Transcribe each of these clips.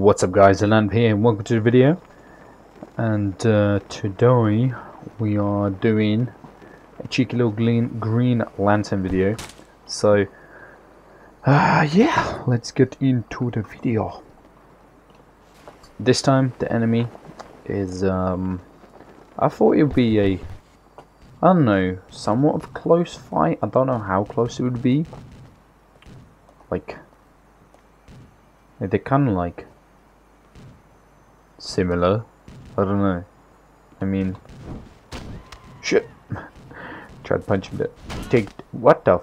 What's up guys, Alan here and welcome to the video. And uh, today we are doing a cheeky little green, green lantern video. So uh, yeah, let's get into the video. This time the enemy is um, I thought it would be a I don't know, somewhat of a close fight, I don't know how close it would be. Like they're kind of like similar. I don't know. I mean, shit. Tried punching it. Take what the?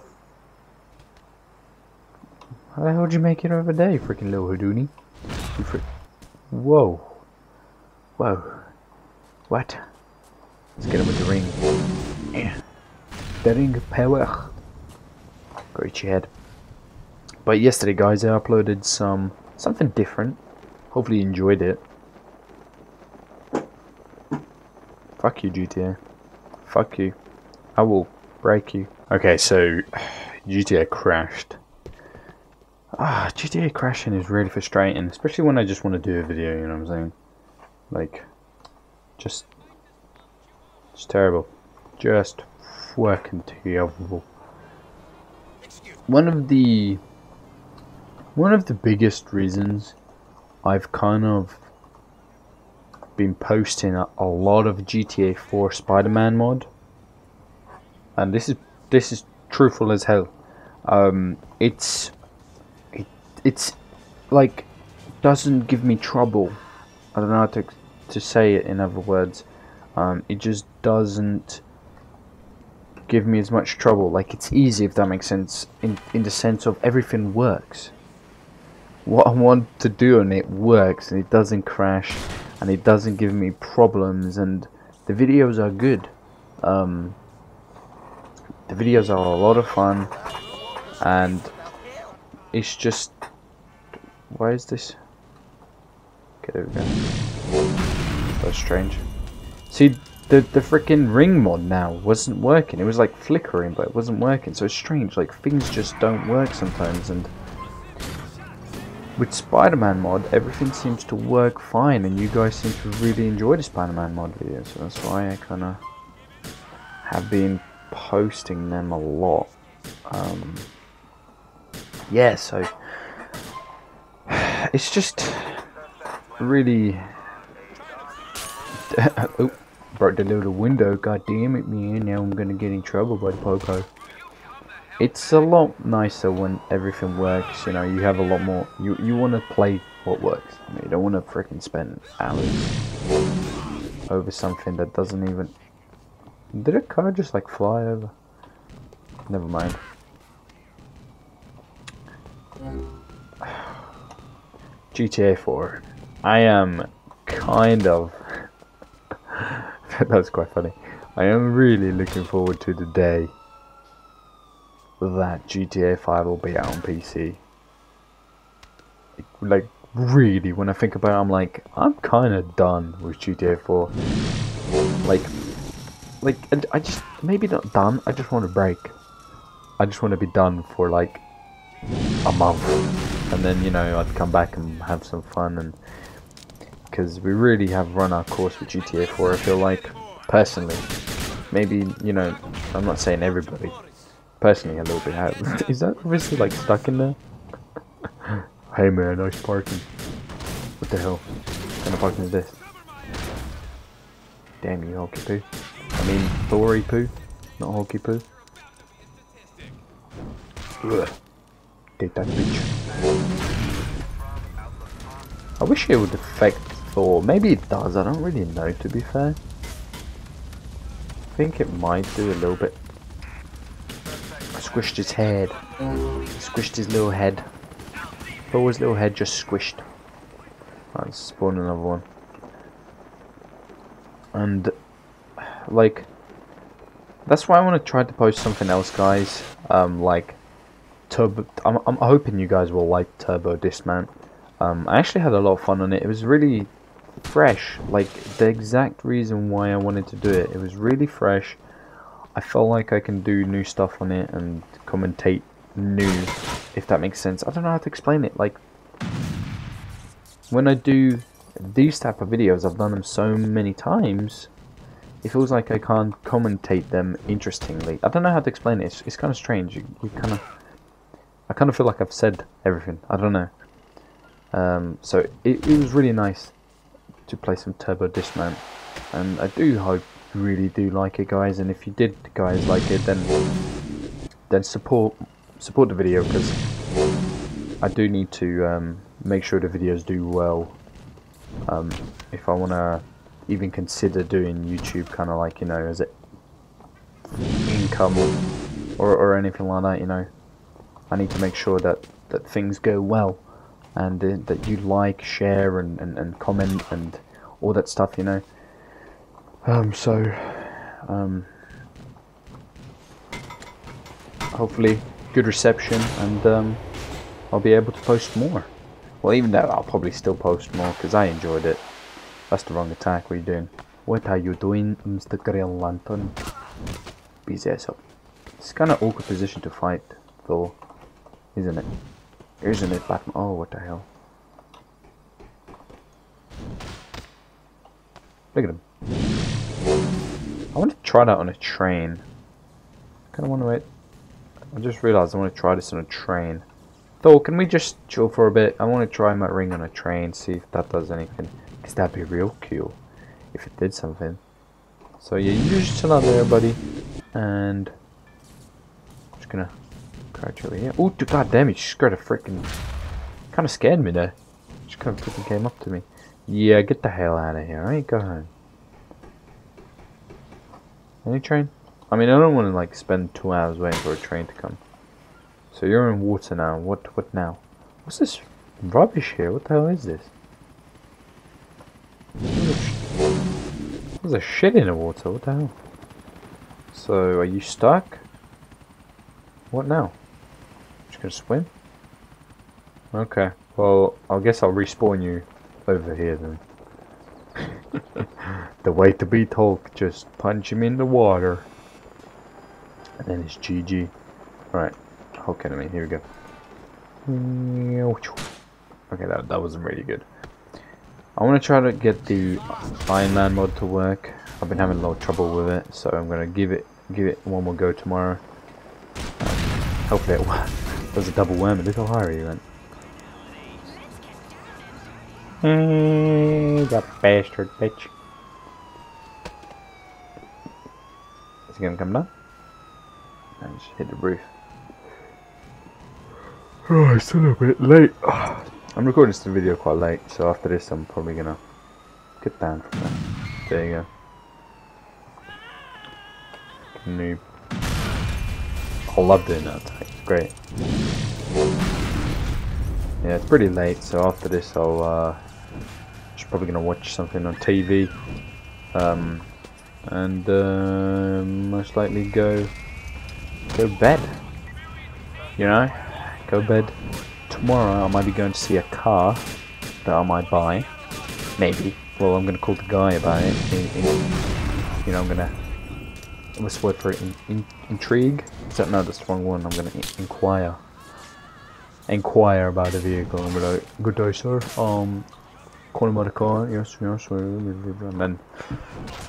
How the hell did you make it over there, you freaking little Houdini? You frick. Whoa. Whoa. What? Let's get him with the ring. Yeah. The ring power. Great head. But yesterday, guys, I uploaded some something different. Hopefully, you enjoyed it. Fuck you, GTA. Fuck you. I will break you. Okay, so GTA crashed. Ah, GTA crashing is really frustrating, especially when I just want to do a video, you know what I'm saying? Like, just, just terrible. Just fucking terrible. One of the, one of the biggest reasons I've kind of been posting a, a lot of GTA 4 Spider-Man mod, and this is this is truthful as hell. Um, it's it, it's like doesn't give me trouble. I don't know how to to say it in other words. Um, it just doesn't give me as much trouble. Like it's easy if that makes sense. In in the sense of everything works. What I want to do on it works and it doesn't crash and it doesn't give me problems and the videos are good. Um, the videos are a lot of fun and it's just why is this? Okay there we go. That's strange. See the the freaking ring mod now wasn't working. It was like flickering but it wasn't working so it's strange like things just don't work sometimes and with Spider-Man mod, everything seems to work fine, and you guys seem to really enjoy the Spider-Man mod videos, so that's why I kind of have been posting them a lot. Um, yeah, so it's just really. oh, broke the little window. God damn it, man! Now I'm gonna get in trouble by the popo it's a lot nicer when everything works you know you have a lot more you you want to play what works. You, you don't want to freaking spend hours over something that doesn't even did a car just like fly over? Never mind. GTA 4 I am kind of that's quite funny. I am really looking forward to the day that GTA 5 will be out on PC. Like, really, when I think about it, I'm like, I'm kind of done with GTA 4. Like, like, and I just, maybe not done, I just want a break. I just want to be done for like a month. And then, you know, I'd come back and have some fun and because we really have run our course with GTA 4, I feel like, personally. Maybe, you know, I'm not saying everybody, personally a little bit out. Is that obviously like stuck in there? hey man, nice parking. What the hell? What kind of parking is this? Damn you, Hulky Poo. I mean, Thory Poo, not Hulky Poo. Ugh. Take that bitch. I wish it would affect Thor. Maybe it does, I don't really know to be fair. I think it might do a little bit squished his head. Squished his little head. Thor's little head just squished. Right, spawn another one. And, like, that's why I want to try to post something else, guys. Um, like, Turbo. I'm, I'm hoping you guys will like Turbo Dismount. Um, I actually had a lot of fun on it. It was really fresh. Like, the exact reason why I wanted to do it. It was really fresh I feel like I can do new stuff on it and commentate new, if that makes sense. I don't know how to explain it. Like, when I do these type of videos, I've done them so many times. It feels like I can't commentate them interestingly. I don't know how to explain it. It's, it's kind of strange. You, you kind of, I kind of feel like I've said everything. I don't know. Um, so it, it was really nice to play some Turbo Dismount, and I do hope really do like it, guys. And if you did, guys, like it, then then support support the video because I do need to um, make sure the videos do well. Um, if I want to even consider doing YouTube, kind of like you know, as it income or or anything like that, you know, I need to make sure that that things go well and uh, that you like, share, and, and, and comment and all that stuff, you know. Um, so, um, hopefully, good reception, and um, I'll be able to post more. Well, even though I'll probably still post more because I enjoyed it. That's the wrong attack. What are you doing? What are you doing, Mr. Green Lantern? Up. It's kind of awkward position to fight, though, isn't it? Isn't it Batman? Oh, what the hell. Look at him. I want to try that on a train. I kind of want to wait. I just realized I want to try this on a train. Though, can we just chill for a bit? I want to try my ring on a train, see if that does anything. Because that'd be real cool if it did something. So yeah, you just chill out there, buddy. And... I'm just gonna crouch over here. Oh, god damn it, she scared a freaking... Kind of scared me there. She kind of freaking came up to me. Yeah, get the hell out of here. I ain't going. Any train? I mean, I don't want to like spend two hours waiting for a train to come. So you're in water now. What? What now? What's this rubbish here? What the hell is this? There's a shit in the water. What the hell? So are you stuck? What now? Just gonna swim? Okay. Well, I guess I'll respawn you over here then. the way to beat Hulk, just punch him in the water. And then it's GG. Alright, Hulk enemy, here we go. Okay, that, that wasn't really good. I want to try to get the Iron Man mod to work. I've been having a lot of trouble with it, so I'm going to give it give it one more go tomorrow. Um, hopefully it works. There's a double worm. Look how high he went. That bastard bitch. Is he gonna come down? I just hit the roof. Oh, it's still a bit late. I'm recording this video quite late, so after this I'm probably gonna get down from there. There you go. Noob. I love doing that attack, it's great. Yeah, it's pretty late, so after this I'll uh, just probably gonna watch something on TV, um, and uh, most likely go go bed. You know, go bed. Tomorrow I might be going to see a car that I might buy, maybe. Well, I'm gonna call the guy about it. In, in, you know, I'm gonna what's the word for it? In, in, intrigue? Is that no? That's the wrong one. I'm gonna inquire inquire about the vehicle like, good day sir, um, calling about the car, yes, yes, and then,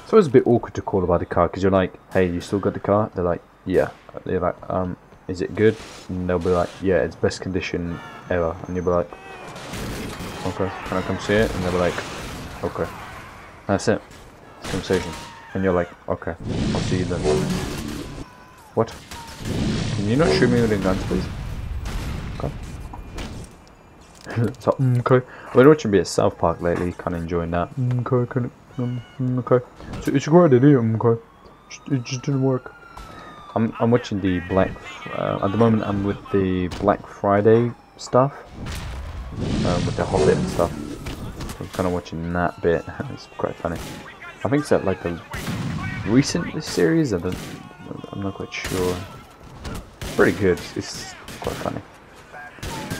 so it's a bit awkward to call about the car, because you're like, hey, you still got the car? They're like, yeah, they're like, um, is it good? And they'll be like, yeah, it's best condition ever, and you'll be like, okay, can I come see it? And they'll be like, okay, that's it, conversation, and you're like, okay, I'll see you then. What? Can you not shoot me with the guns, please? Okay. so, mm, okay. I've been watching a bit of South Park lately, kind of enjoying that. Okay, kind of, um, okay. So it's a great idea, okay. It just didn't work. I'm, I'm watching the Black, uh, at the moment I'm with the Black Friday stuff. Um, with the Hobbit and stuff. I'm kind of watching that bit. it's quite funny. I think it's at like a recent series. I don't, I'm not quite sure. Pretty good. It's quite funny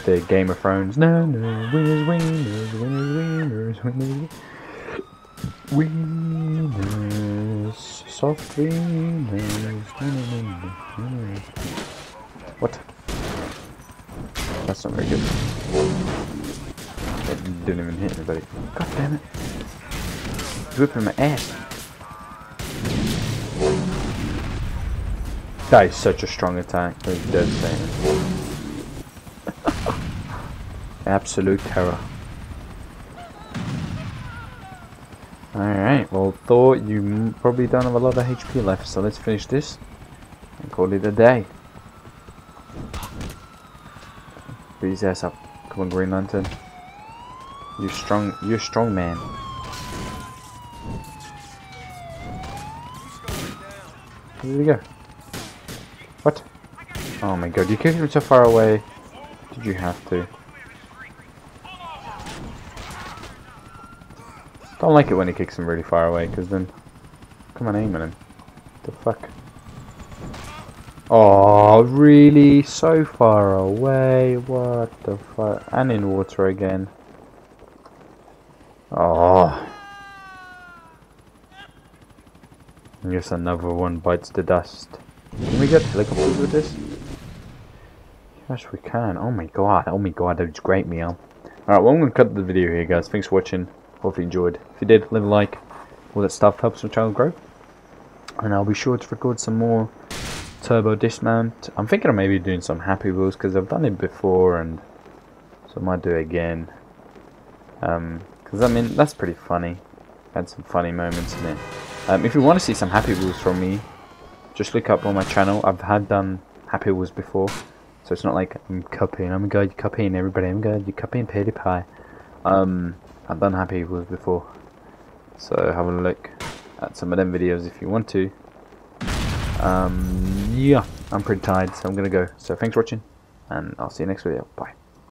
the Game of Thrones. No, no, winners, winners, winners, winners, winners. Winners, soft winners. What? That's not very good. didn't even hit anybody. God damn it. He's whipping my ass. That is such a strong attack. Is devastating. Absolute terror. Alright, well Thor, you probably don't have a lot of HP left, so let's finish this and call it a day. Beat his ass up. Come on, Green Lantern. You're strong. You're strong, man. Where did he go? What? Oh my god, you kicked him so far away. Did you have to? Don't like it when he kicks him really far away, because then... Come on, aim at him. The fuck? Oh, really? So far away? What the fuck? And in water again. Oh. I guess another one bites the dust. Can we get helicopters with this? Yes, we can. Oh my god. Oh my god, that was great, meal. Alright, well, I'm going to cut the video here, guys. Thanks for watching. Hope you enjoyed. If you did, leave a like. All that stuff helps my channel grow. And I'll be sure to record some more turbo dismount. I'm thinking of maybe doing some happy wheels because I've done it before and so I might do it again. Um, because I mean that's pretty funny. Had some funny moments in it. Um, if you want to see some happy wheels from me, just look up on my channel. I've had done happy wheels before, so it's not like I'm copying. I'm god, you copying everybody. I'm god, you copying PewDiePie. Um, I've done happy wheels before, so have a look at some of them videos if you want to. Um, yeah, I'm pretty tired, so I'm gonna go. So thanks for watching, and I'll see you next video. Bye.